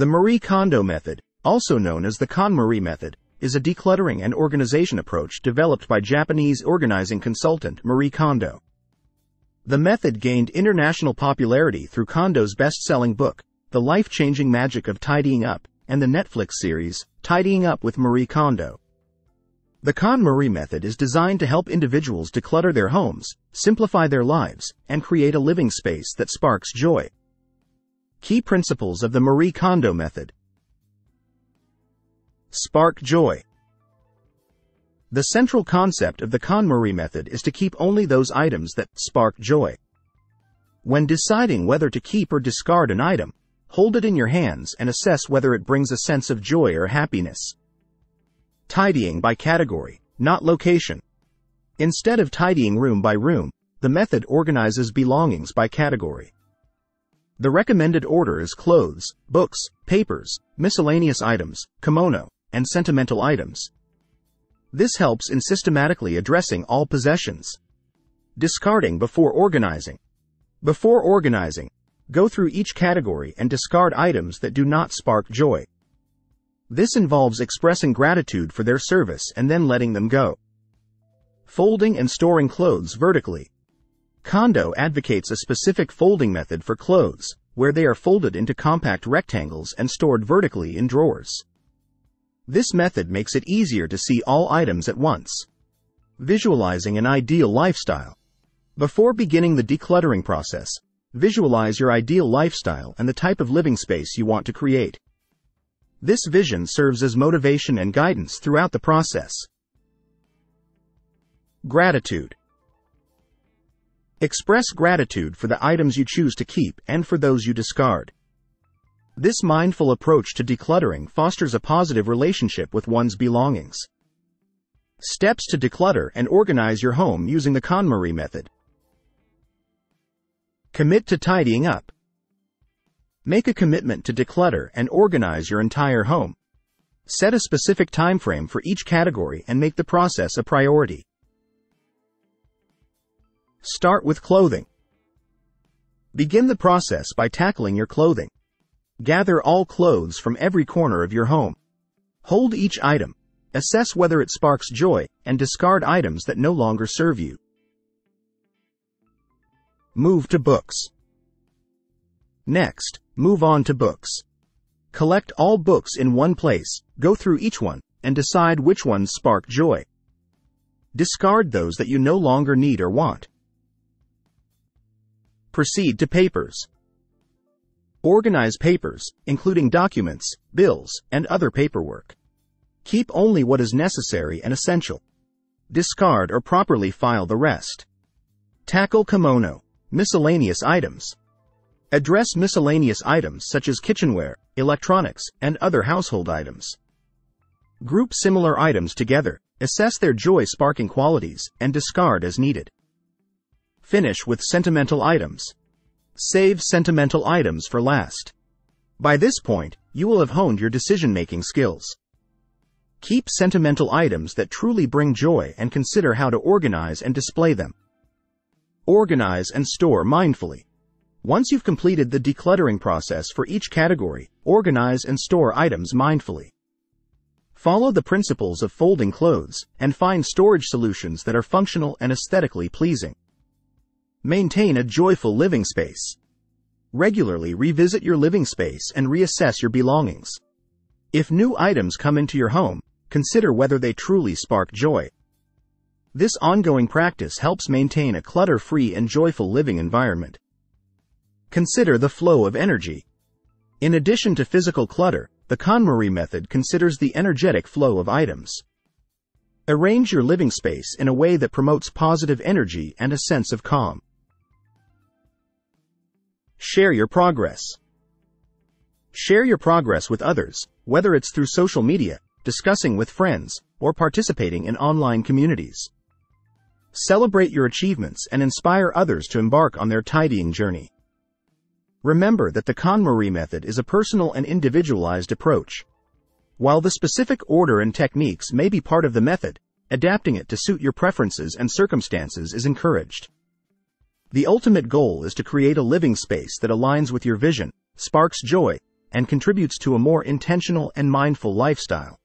The Marie Kondo method, also known as the KonMari method, is a decluttering and organization approach developed by Japanese organizing consultant Marie Kondo. The method gained international popularity through Kondo's best-selling book, The Life-Changing Magic of Tidying Up, and the Netflix series, Tidying Up with Marie Kondo. The KonMari method is designed to help individuals declutter their homes, simplify their lives, and create a living space that sparks joy. Key principles of the Marie Kondo method. Spark joy. The central concept of the KonMari method is to keep only those items that spark joy. When deciding whether to keep or discard an item, hold it in your hands and assess whether it brings a sense of joy or happiness. Tidying by category, not location. Instead of tidying room by room, the method organizes belongings by category. The recommended order is clothes, books, papers, miscellaneous items, komono, and sentimental items. This helps in systematically addressing all possessions. Discarding before organizing. Before organizing, go through each category and discard items that do not spark joy. This involves expressing gratitude for their service and then letting them go. Folding and storing clothes vertically. Kondo advocates a specific folding method for clothes, where they are folded into compact rectangles and stored vertically in drawers. This method makes it easier to see all items at once. Visualizing an ideal lifestyle. Before beginning the decluttering process, visualize your ideal lifestyle and the type of living space you want to create. This vision serves as motivation and guidance throughout the process. Gratitude. Express gratitude for the items you choose to keep and for those you discard. This mindful approach to decluttering fosters a positive relationship with one's belongings. Steps to declutter and organize your home using the KonMari method. Commit to tidying up. Make a commitment to declutter and organize your entire home. Set a specific time frame for each category and make the process a priority. Start with clothing. Begin the process by tackling your clothing. Gather all clothes from every corner of your home. Hold each item, assess whether it sparks joy, and discard items that no longer serve you. Move to books. Next, move on to books. Collect all books in one place, go through each one, and decide which ones spark joy. Discard those that you no longer need or want. Proceed to papers. Organize papers, including documents, bills, and other paperwork. Keep only what is necessary and essential. Discard or properly file the rest. Tackle komono, miscellaneous items. Address miscellaneous items such as kitchenware, electronics, and other household items. Group similar items together, assess their joy-sparking qualities, and discard as needed. Finish with sentimental items. Save sentimental items for last. By this point, you will have honed your decision-making skills. Keep sentimental items that truly bring joy and consider how to organize and display them. Organize and store mindfully. Once you've completed the decluttering process for each category, organize and store items mindfully. Follow the principles of folding clothes and find storage solutions that are functional and aesthetically pleasing. Maintain a joyful living space. Regularly revisit your living space and reassess your belongings. If new items come into your home, consider whether they truly spark joy. This ongoing practice helps maintain a clutter-free and joyful living environment. Consider the flow of energy. In addition to physical clutter, the KonMari method considers the energetic flow of items. Arrange your living space in a way that promotes positive energy and a sense of calm. Share your progress. Share your progress with others, whether it's through social media, discussing with friends, or participating in online communities. Celebrate your achievements and inspire others to embark on their tidying journey. Remember that the KonMari method is a personal and individualized approach. While the specific order and techniques may be part of the method, adapting it to suit your preferences and circumstances is encouraged. The ultimate goal is to create a living space that aligns with your vision, sparks joy, and contributes to a more intentional and mindful lifestyle.